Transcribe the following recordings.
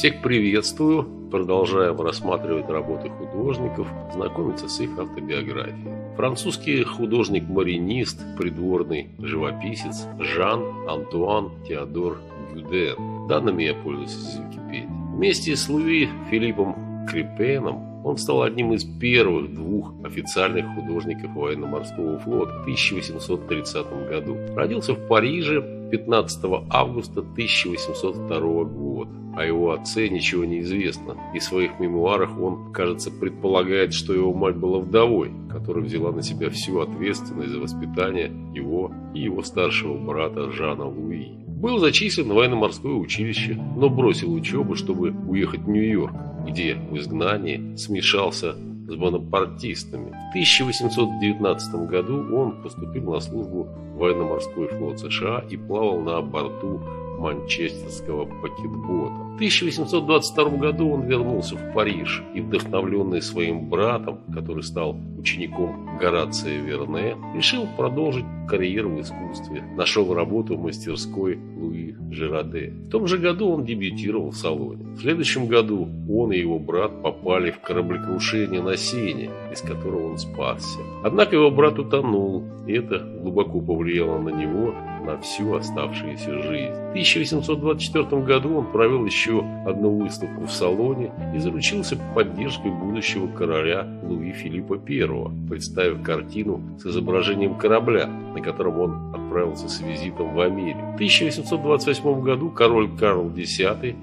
Всех приветствую. Продолжаем рассматривать работы художников, знакомиться с их автобиографией. Французский художник-маринист, придворный живописец Жан-Антуан Теодор Гюден. Данными я пользуюсь из Википедии. Вместе с Луи Филиппом Крипеном он стал одним из первых двух официальных художников военно-морского флота в 1830 году. Родился в Париже 15 августа 1802 года. О его отце ничего не известно. И в своих мемуарах он, кажется, предполагает, что его мать была вдовой, которая взяла на себя всю ответственность за воспитание его и его старшего брата Жана Луи. Был зачислен в военно-морское училище, но бросил учебу, чтобы уехать в Нью-Йорк, где в изгнании смешался с бонапартистами. В 1819 году он поступил на службу в военно-морской флот США и плавал на борту манчестерского пакетбота. В 1822 году он вернулся в Париж и, вдохновленный своим братом, который стал учеником Горация Верне, решил продолжить карьеру в искусстве. Нашел работу в мастерской Луи Жираде. В том же году он дебютировал в салоне. В следующем году он и его брат попали в кораблекрушение на Сене, из которого он спасся. Однако его брат утонул, и это глубоко повлияло на него на всю оставшуюся жизнь. В 1824 году он провел еще одну выставку в салоне и заручился поддержкой будущего короля Луи Филиппа I, представив картину с изображением корабля, на котором он отправился с визитом в Америку. В 1828 году король Карл X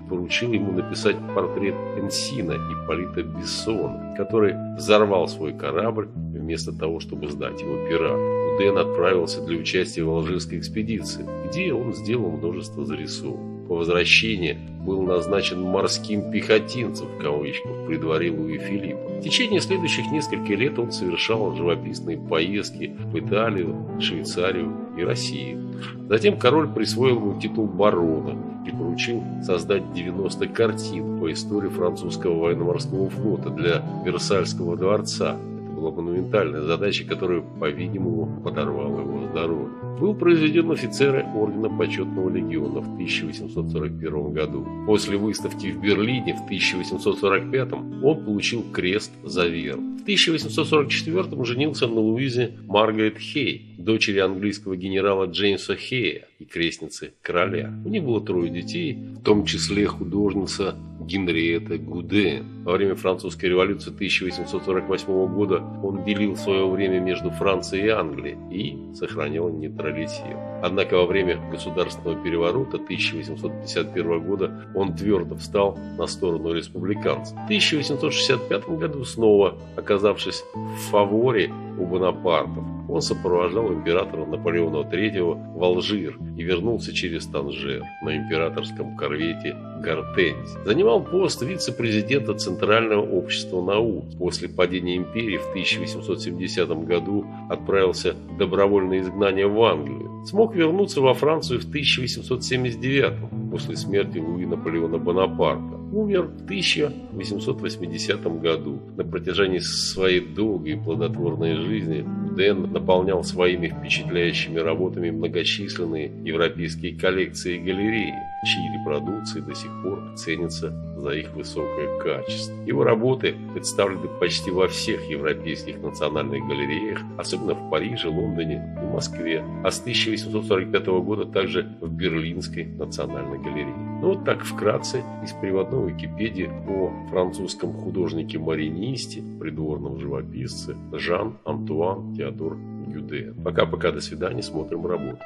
поручил ему написать портрет Энсина Ипполита Бессона, который взорвал свой корабль вместо того, чтобы сдать его пиратам. Дэн отправился для участия в алжирской экспедиции, где он сделал множество зарисовок. По возвращении был назначен морским пехотинцем в кавычках при дворе Луи Филиппа. В течение следующих нескольких лет он совершал живописные поездки в Италию, Швейцарию и Россию. Затем король присвоил ему титул барона и поручил создать 90 картин по истории французского военно-морского флота для Версальского дворца была монументальная задача, которая, по-видимому, подорвала его здоровье. Был произведен офицером Ордена Почетного Легиона в 1841 году. После выставки в Берлине в 1845 он получил крест за веру. В 1844 женился на Луизе Маргарет Хей, дочери английского генерала Джеймса Хея и крестницы короля. У них было трое детей, в том числе художница Генриетта Гуде. Во время французской революции 1848 года он делил свое время между Францией и Англией и сохранял нейтралитет. Однако во время государственного переворота 1851 года он твердо встал на сторону республиканцев. В 1865 году, снова оказавшись в фаворе у Бонапартов, он сопровождал императора Наполеона III в Алжир и вернулся через Танжер на императорском корвете Гортенс. Занимал пост вице-президента Центрального общества наук. После падения империи в 1870 году отправился в добровольное изгнание в Англию. Смог вернуться во Францию в 1879 после смерти Луи Наполеона Бонапарта умер в 1880 году. На протяжении своей долгой и плодотворной жизни Дэн наполнял своими впечатляющими работами многочисленные европейские коллекции и галереи, чьи репродукции до сих пор ценятся за их высокое качество. Его работы представлены почти во всех европейских национальных галереях, особенно в Париже, Лондоне и Москве, а с 1845 года также в Берлинской национальной галерее. Ну вот так вкратце из приводной Википедии о французском художнике-маринисте, придворном живописце Жан-Антуан Теодор Гюде. Пока-пока, до свидания, смотрим работу.